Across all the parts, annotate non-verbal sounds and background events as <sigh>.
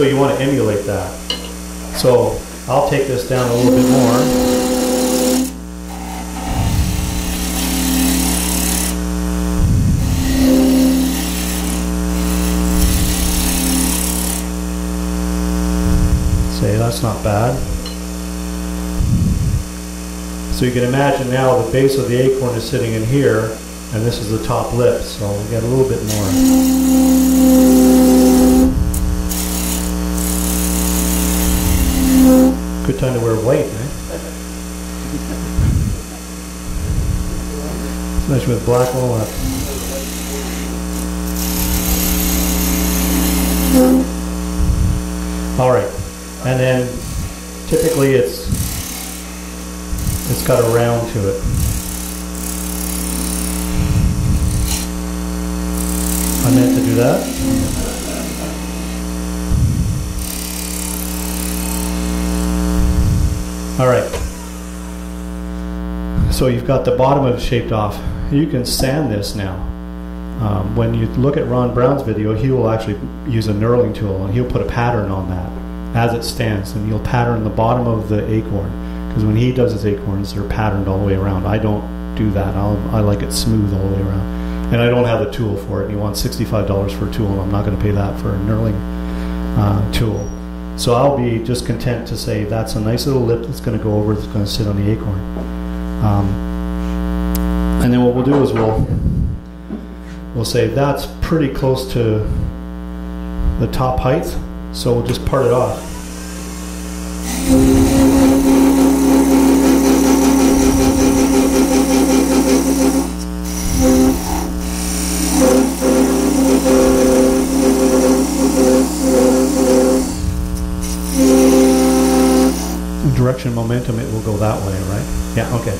So you want to emulate that. So I'll take this down a little bit more. Say that's not bad. So you can imagine now the base of the acorn is sitting in here, and this is the top lip, so we get a little bit more. Good time to wear white, eh? Especially with black walnut. All right, and then typically it's it's got a round to it. I meant to do that. All right. So you've got the bottom of it shaped off. You can sand this now. Um, when you look at Ron Brown's video, he will actually use a knurling tool and he'll put a pattern on that as it stands, and he'll pattern the bottom of the acorn. Because when he does his acorns, they're patterned all the way around. I don't do that. I'll, I like it smooth all the way around, and I don't have a tool for it. And you want sixty-five dollars for a tool, and I'm not going to pay that for a knurling uh, tool. So I'll be just content to say that's a nice little lip that's going to go over. That's going to sit on the acorn. Um, and then what we'll do is we'll we'll say that's pretty close to the top height, so we'll just part it off. The direction momentum, it will go that way, right? Yeah, okay.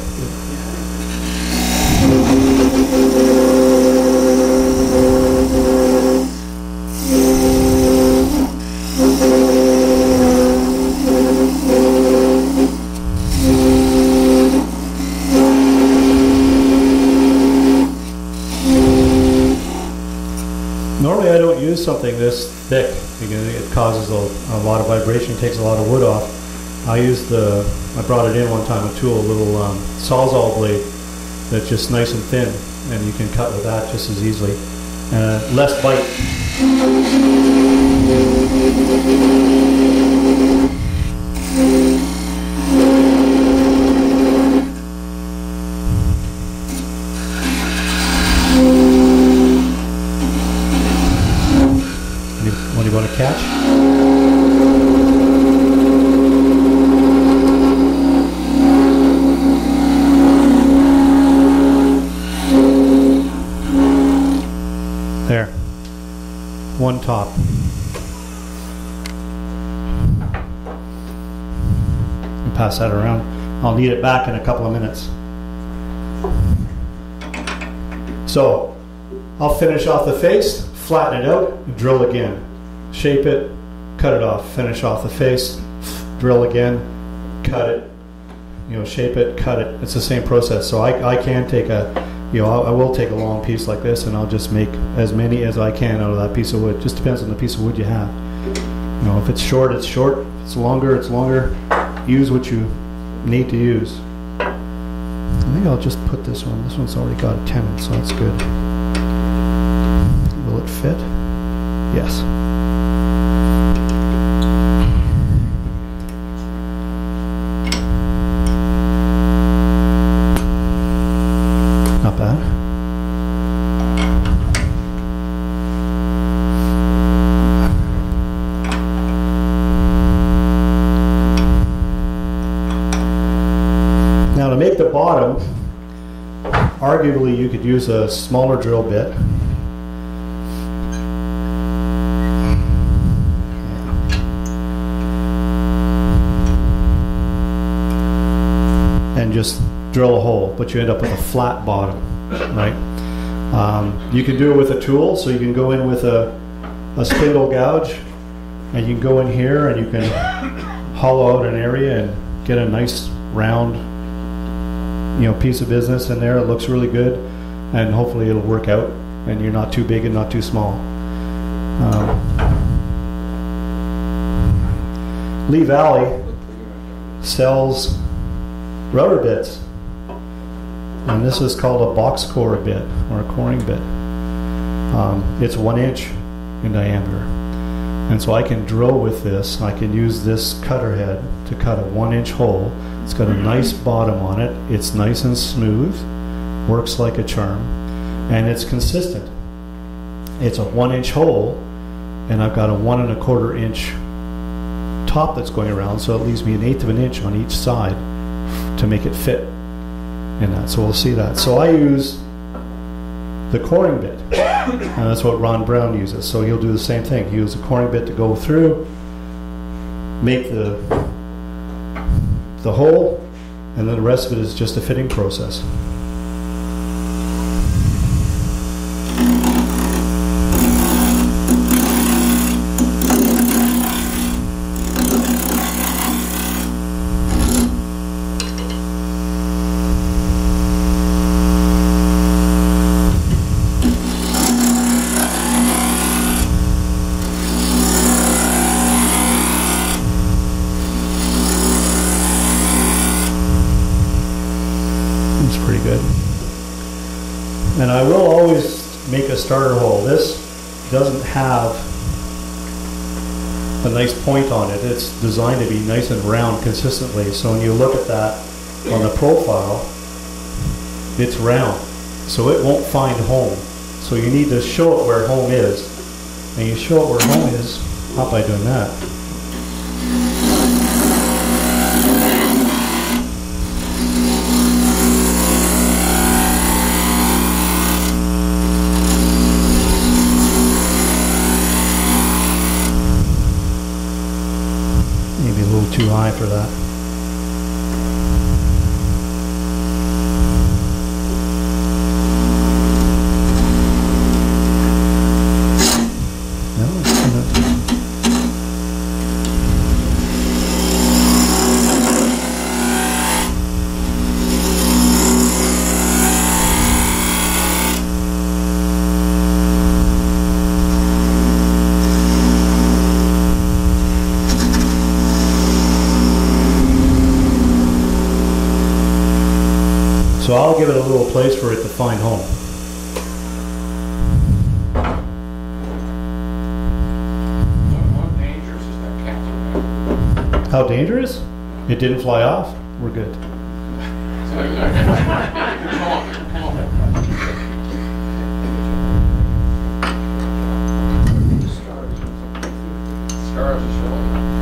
Normally I don't use something this thick because it causes a, a lot of vibration, takes a lot of wood off. I used the, I brought it in one time, a tool, a little um, sawzall blade that's just nice and thin and you can cut with that just as easily. Uh, less bite. Any- What do you want to catch? There. One top. And pass that around. I'll need it back in a couple of minutes. So, I'll finish off the face, flatten it out, drill again. Shape it, cut it off, finish off the face, drill again, cut it, you know, shape it, cut it. It's the same process. So I, I can take a, you know, I, I will take a long piece like this and I'll just make as many as I can out of that piece of wood. Just depends on the piece of wood you have. You know, if it's short, it's short. If it's longer, it's longer. Use what you need to use. I think I'll just put this one. This one's already got a tenon, so that's good. Will it fit? Yes. Not bad. Now to make the bottom, arguably you could use a smaller drill bit. And just drill a hole, but you end up with a flat bottom, right? Um, you can do it with a tool, so you can go in with a, a spindle gouge, and you can go in here and you can <coughs> hollow out an area and get a nice round, you know, piece of business in there. It looks really good, and hopefully it'll work out, and you're not too big and not too small. Um, Lee Valley sells router bits. And this is called a box core bit or a coring bit. Um, it's one inch in diameter. And so I can drill with this. I can use this cutter head to cut a one inch hole. It's got a mm-hmm. nice bottom on it. It's nice and smooth, works like a charm, and it's consistent. It's a one inch hole, and I've got a one and a quarter inch top that's going around, so it leaves me an eighth of an inch on each side to make it fit in that. So we'll see that. So I use the coring bit, and that's what Ron Brown uses. So he'll do the same thing. He uses a coring bit to go through, make the the hole, and then the rest of it is just a fitting process. And I will always make a starter hole. This doesn't have a nice point on it. It's designed to be nice and round consistently. So when you look at that on the profile, it's round. So it won't find home. So you need to show it where home is. And you show it where home is not by doing that. too high for that. So I'll give it a little place for it to find home. How dangerous? It didn't fly off? We're good.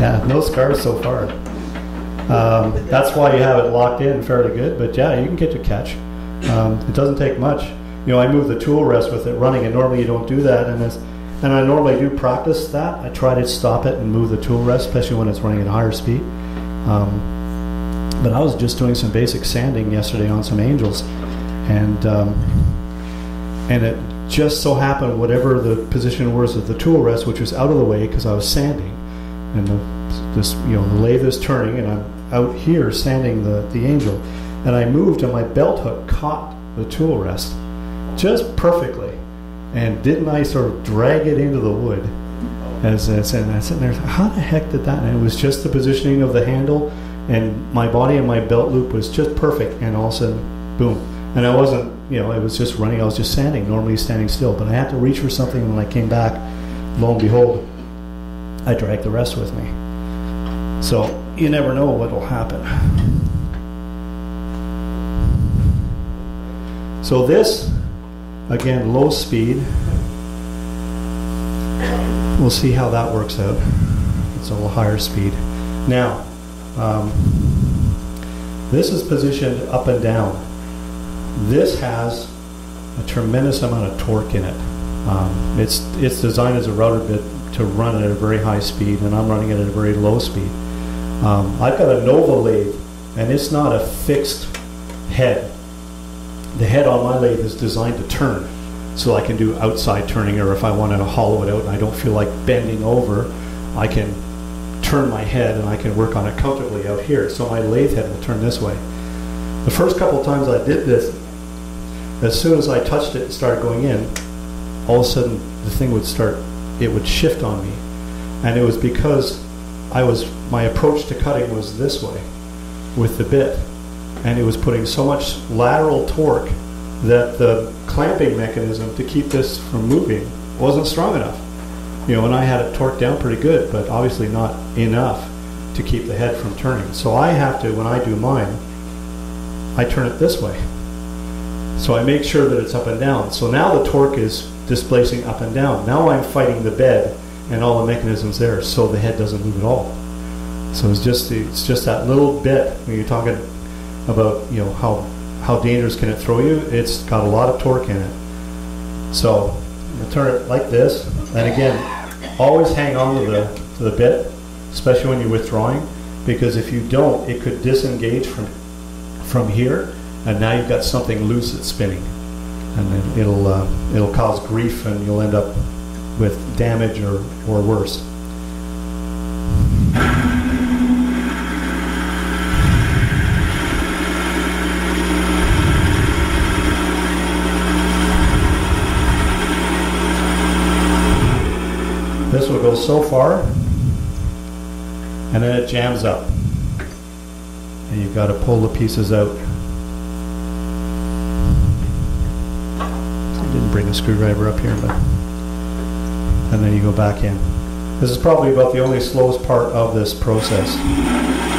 Yeah, no scars so far. Um, that's why you have it locked in fairly good. But yeah, you can get to catch. Um, it doesn't take much. You know, I move the tool rest with it running, and normally you don't do that. And and I normally do practice that. I try to stop it and move the tool rest, especially when it's running at higher speed. Um, but I was just doing some basic sanding yesterday on some angels, and um, and it just so happened whatever the position was of the tool rest, which was out of the way because I was sanding, and the, this you know the lathe is turning, and I'm out here sanding the, the angel. And I moved and my belt hook caught the tool rest just perfectly. And didn't I sort of drag it into the wood? As I said, and I sitting there, how the heck did that? And it was just the positioning of the handle, and my body and my belt loop was just perfect. And all of a sudden, boom. And I wasn't, you know, it was just running. I was just sanding, normally standing still. But I had to reach for something. And when I came back, lo and behold, I dragged the rest with me. So you never know what will happen. So this, again, low speed. We'll see how that works out. It's a little higher speed. Now, um, this is positioned up and down. This has a tremendous amount of torque in it. Um, it's it's designed as a router bit to run at a very high speed, and I'm running it at a very low speed. Um, I've got a Nova lathe, and it's not a fixed head. The head on my lathe is designed to turn, so I can do outside turning, or if I want to hollow it out and I don't feel like bending over, I can turn my head and I can work on it comfortably out here. So my lathe head will turn this way. The first couple times I did this, as soon as I touched it and started going in, all of a sudden the thing would start, it would shift on me. And it was because I was my approach to cutting was this way with the bit, and it was putting so much lateral torque that the clamping mechanism to keep this from moving wasn't strong enough. You know, and I had it torqued down pretty good, but obviously not enough to keep the head from turning. So I have to, when I do mine, I turn it this way. So I make sure that it's up and down. So now the torque is displacing up and down. Now I'm fighting the bed and all the mechanisms there, so the head doesn't move at all. So it's just it's just that little bit when you're talking about you know how how dangerous can it throw you. It's got a lot of torque in it. So you turn it like this, and again, always hang on to the to the bit, especially when you're withdrawing, because if you don't, it could disengage from from here, and now you've got something loose that's spinning, and then it'll uh, it'll cause grief, and you'll end up with damage or or worse. This will go so far, and then it jams up. And you've got to pull the pieces out. I didn't bring a screwdriver up here, but. And then you go back in. This is probably about the only slowest part of this process.